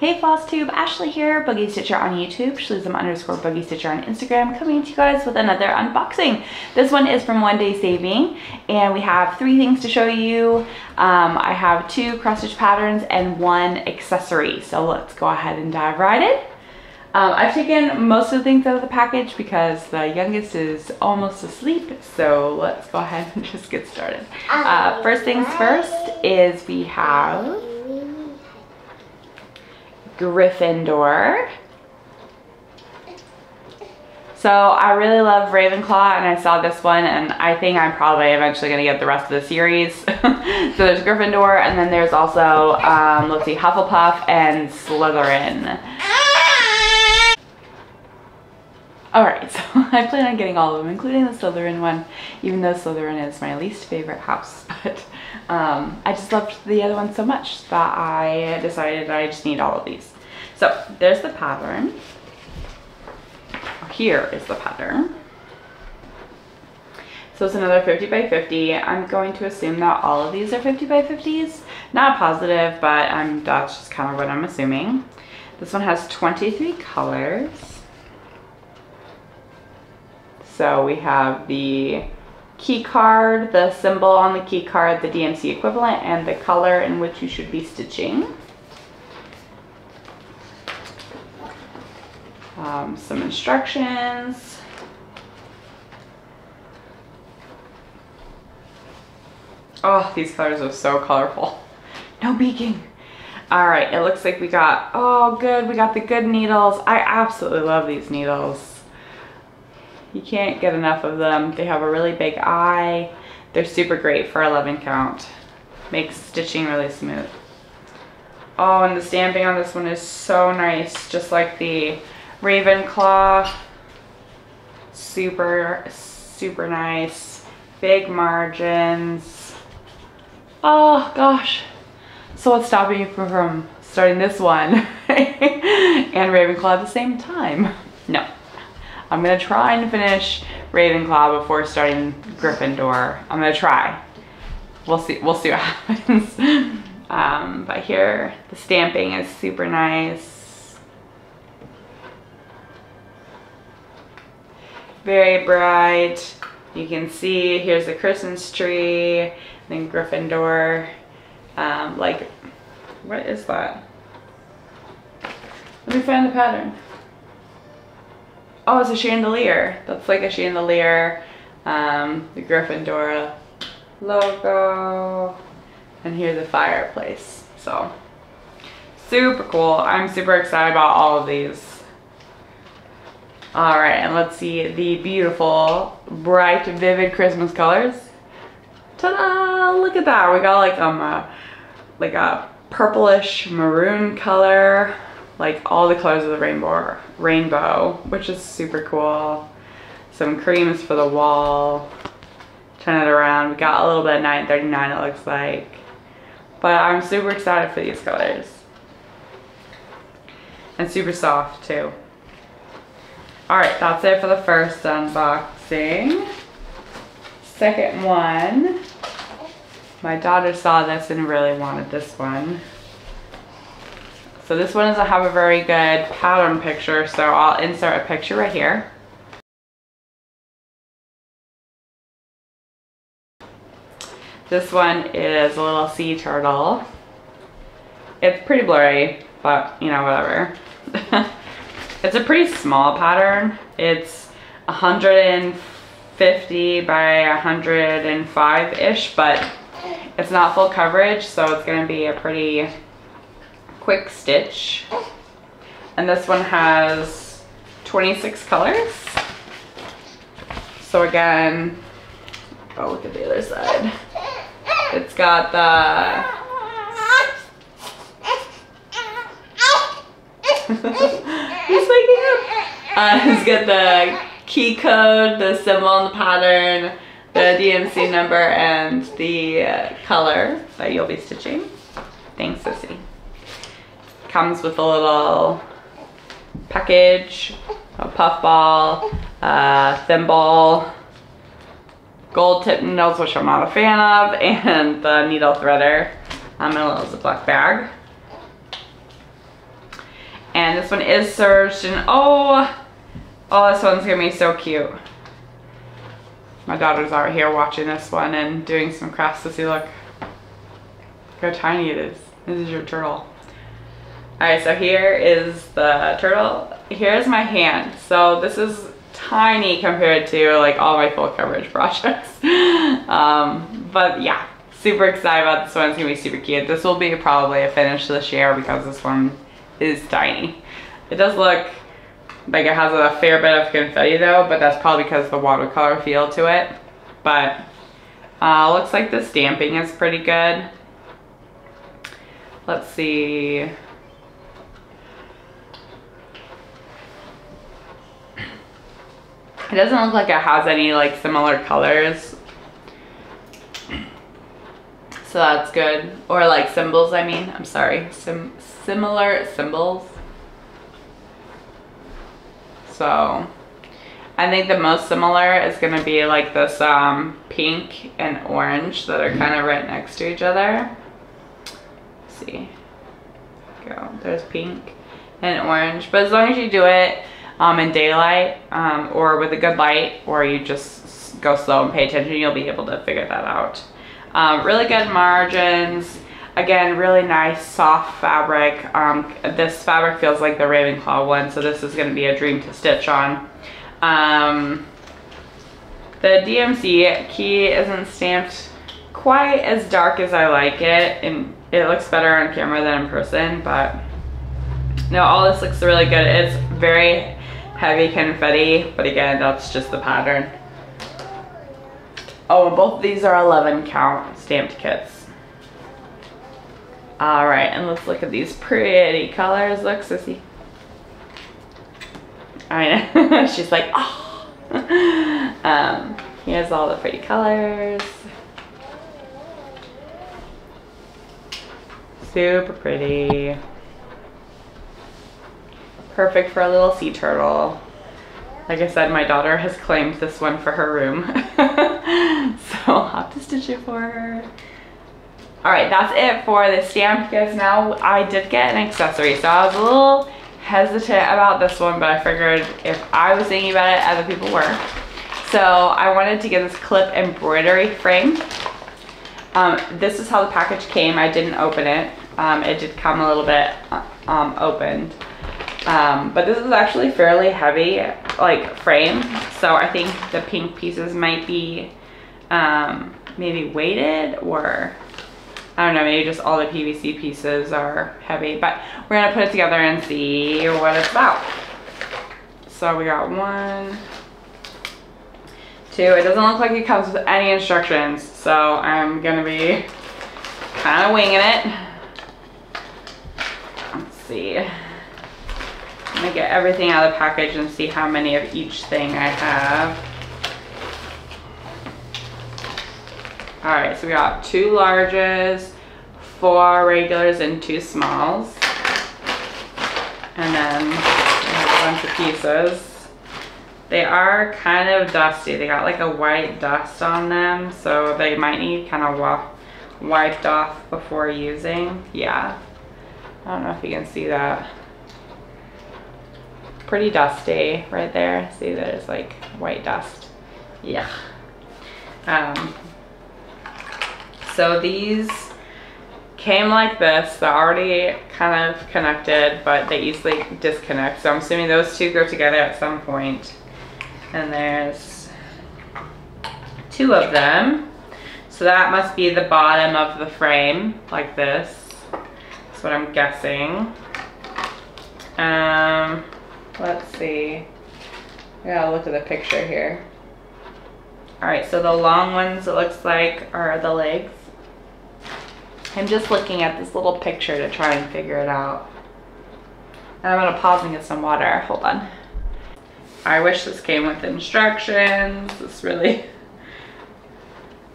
Hey Floss Tube, Ashley here, Boogie Stitcher on YouTube, Shalizm underscore Boogie Stitcher on Instagram, coming to you guys with another unboxing. This one is from One Day Saving, and we have three things to show you. Um, I have two cross stitch patterns and one accessory, so let's go ahead and dive right in. Um, I've taken most of the things out of the package because the youngest is almost asleep, so let's go ahead and just get started. Uh, first things first is we have Gryffindor. So I really love Ravenclaw and I saw this one and I think I'm probably eventually going to get the rest of the series. so there's Gryffindor and then there's also, um, let's see, Hufflepuff and Slytherin. Alright, so I plan on getting all of them, including the Slytherin one, even though Slytherin is my least favorite house. But um, I just loved the other one so much that I decided I just need all of these. So there's the pattern. Here is the pattern. So it's another 50 by 50. I'm going to assume that all of these are 50 by 50s. Not positive, but I'm, that's just kind of what I'm assuming. This one has 23 colors. So we have the key card, the symbol on the key card, the DMC equivalent, and the color in which you should be stitching. Um, some instructions. Oh, these colors are so colorful. No beaking. All right, it looks like we got, oh good, we got the good needles. I absolutely love these needles. You can't get enough of them. They have a really big eye. They're super great for 11 count. Makes stitching really smooth. Oh, and the stamping on this one is so nice. Just like the Ravenclaw. Super, super nice. Big margins. Oh gosh. So what's stopping you from starting this one and Ravenclaw at the same time? No. I'm gonna try and finish Ravenclaw before starting Gryffindor. I'm gonna try. We'll see, we'll see what happens. um, but here, the stamping is super nice. Very bright. You can see, here's the Christmas tree, then Gryffindor. Um, like, what is that? Let me find the pattern. Oh, it's a chandelier. That's like a chandelier. Um, the Gryffindor logo. And here's the fireplace. So, super cool. I'm super excited about all of these. All right, and let's see the beautiful, bright, vivid Christmas colors. Ta-da! Look at that. We got like um, a, like a purplish maroon color like all the colors of the rainbow, rainbow, which is super cool. Some creams for the wall. Turn it around. We got a little bit of 939 it looks like. But I'm super excited for these colors. And super soft too. Alright, that's it for the first unboxing. Second one. My daughter saw this and really wanted this one. So this one doesn't have a very good pattern picture, so I'll insert a picture right here. This one is a little sea turtle. It's pretty blurry, but you know, whatever. it's a pretty small pattern. It's 150 by 105-ish, but it's not full coverage, so it's gonna be a pretty quick stitch. And this one has 26 colors. So again, oh look at the other side. It's got the He's waking up. Uh, it's got the key code, the symbol and the pattern, the DMC number, and the uh, color that you'll be stitching. Thanks, Sissy comes with a little package, a puff ball, a thimble, gold tip needles, which I'm not a fan of, and the needle threader um, in a little Ziploc bag. And this one is serged and oh, oh, this one's gonna be so cute. My daughter's out here watching this one and doing some crafts to see, look, how tiny it is. This is your turtle. Alright, so here is the turtle. Here's my hand. So this is tiny compared to like all my full coverage projects. um, but yeah, super excited about this one. It's gonna be super cute. This will be probably a finish this year because this one is tiny. It does look like it has a fair bit of confetti though, but that's probably because of the watercolor feel to it. But uh, looks like the stamping is pretty good. Let's see. It doesn't look like it has any like similar colors. So that's good. Or like symbols, I mean. I'm sorry. Sim similar symbols. So I think the most similar is going to be like this um, pink and orange that are kind of right next to each other. Let's see. Go. There's pink and orange. But as long as you do it um, in daylight um, or with a good light or you just go slow and pay attention, you'll be able to figure that out. Um, really good margins. Again, really nice soft fabric. Um, this fabric feels like the Ravenclaw one, so this is going to be a dream to stitch on. Um, the DMC key isn't stamped quite as dark as I like it, and it looks better on camera than in person, but no, all this looks really good. It's very heavy confetti, but again, that's just the pattern. Oh, and both of these are 11 count stamped kits. All right, and let's look at these pretty colors. Look, Sissy. I know, she's like, oh. um, here's all the pretty colors. Super pretty perfect for a little sea turtle. Like I said, my daughter has claimed this one for her room. so I'll have to stitch it for her. All right, that's it for the stamp, guys. Now I did get an accessory, so I was a little hesitant about this one, but I figured if I was thinking about it, other people were. So I wanted to get this clip embroidery frame. Um, this is how the package came. I didn't open it. Um, it did come a little bit uh, um, opened. Um, but this is actually fairly heavy, like frame. So I think the pink pieces might be um, maybe weighted or I don't know, maybe just all the PVC pieces are heavy. But we're gonna put it together and see what it's about. So we got one, two. It doesn't look like it comes with any instructions. So I'm gonna be kind of winging it. Let's see. I'm gonna get everything out of the package and see how many of each thing I have. All right, so we got two larges, four regulars, and two smalls. And then a bunch of pieces. They are kind of dusty. They got like a white dust on them, so they might need kind of wiped off before using. Yeah. I don't know if you can see that pretty dusty right there. See, there's like white dust. Yeah. Um, so these came like this. They're already kind of connected, but they easily disconnect. So I'm assuming those two go together at some point. And there's two of them. So that must be the bottom of the frame, like this. That's what I'm guessing. Um, Let's see. Gotta look at the picture here. Alright, so the long ones it looks like are the legs. I'm just looking at this little picture to try and figure it out. And I'm gonna pause and get some water. Hold on. I wish this came with instructions. This really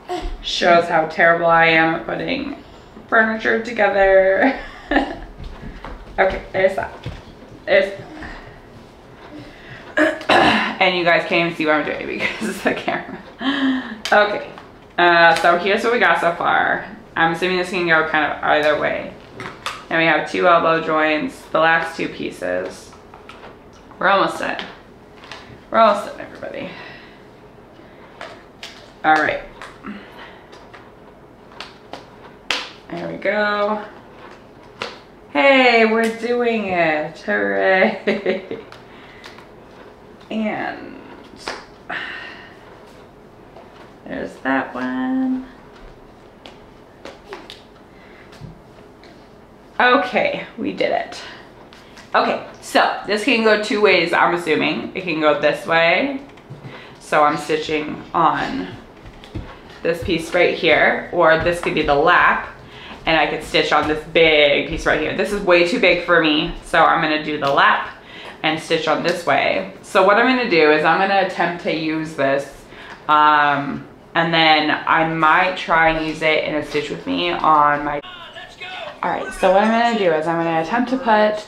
shows how terrible I am at putting furniture together. okay, there's that. There's and you guys can't even see what I'm doing because it's the camera. Okay, uh, so here's what we got so far. I'm assuming this can go kind of either way. and we have two elbow joints, the last two pieces. We're almost done. We're almost done, everybody. All right. There we go. Hey, we're doing it. Hooray. and there's that one. Okay, we did it. Okay, so this can go two ways, I'm assuming. It can go this way. So I'm stitching on this piece right here, or this could be the lap, and I could stitch on this big piece right here. This is way too big for me, so I'm gonna do the lap and stitch on this way. So what I'm gonna do is I'm gonna attempt to use this, um, and then I might try and use it in a stitch with me on my Alright, so what I'm going to do is I'm going to attempt to put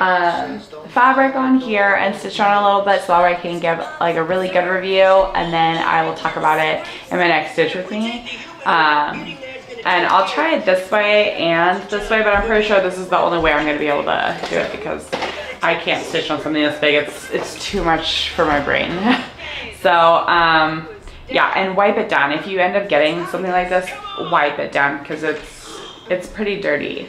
um, fabric on here and stitch on a little bit so that I can give like a really good review and then I will talk about it in my next stitch with me. Um, and I'll try it this way and this way, but I'm pretty sure this is the only way I'm going to be able to do it because I can't stitch on something this big. It's, it's too much for my brain. so, um, yeah, and wipe it down. If you end up getting something like this, wipe it down because it's it's pretty dirty.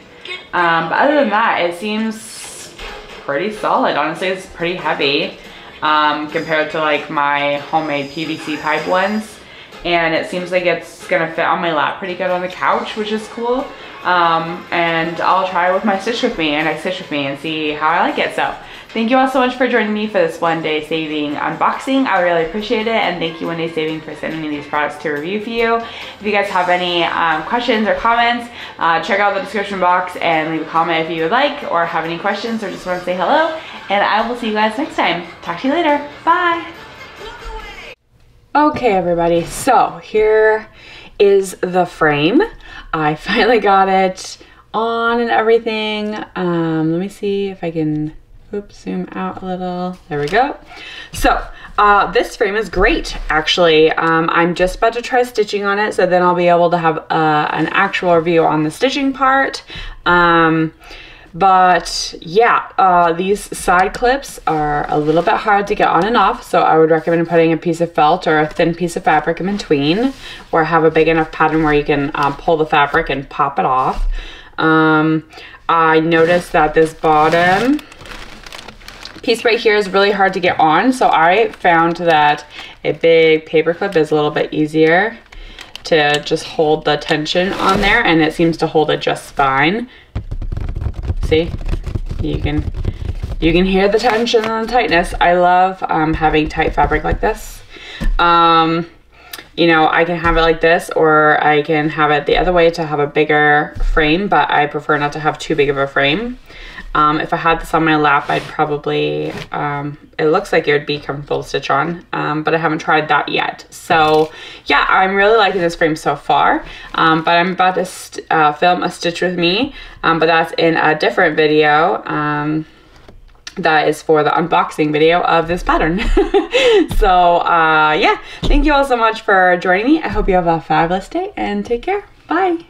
Um, but other than that, it seems pretty solid. Honestly, it's pretty heavy um, compared to like my homemade PVC pipe ones. And it seems like it's gonna fit on my lap pretty good on the couch, which is cool. Um, and I'll try with my Stitch With Me and I Stitch With Me and see how I like it. So thank you all so much for joining me for this one day saving unboxing. I really appreciate it and thank you one day saving for sending me these products to review for you. If you guys have any um, questions or comments, uh, check out the description box and leave a comment if you would like or have any questions or just want to say hello. And I will see you guys next time. Talk to you later. Bye. Okay everybody, so here is the frame. I finally got it on and everything. Um, let me see if I can oops, zoom out a little. There we go. So uh, this frame is great, actually. Um, I'm just about to try stitching on it, so then I'll be able to have uh, an actual review on the stitching part. Um, but yeah, uh, these side clips are a little bit hard to get on and off, so I would recommend putting a piece of felt or a thin piece of fabric in between, or have a big enough pattern where you can um, pull the fabric and pop it off. Um, I noticed that this bottom piece right here is really hard to get on, so I found that a big paper clip is a little bit easier to just hold the tension on there, and it seems to hold it just fine. See? You can you can hear the tension and the tightness. I love um, having tight fabric like this. Um, you know, I can have it like this or I can have it the other way to have a bigger frame, but I prefer not to have too big of a frame. Um, if I had this on my lap, I'd probably, um, it looks like it would be comfortable to stitch on, um, but I haven't tried that yet. So yeah, I'm really liking this frame so far, um, but I'm about to uh, film a stitch with me, um, but that's in a different video um, that is for the unboxing video of this pattern. so uh, yeah, thank you all so much for joining me. I hope you have a fabulous day and take care. Bye.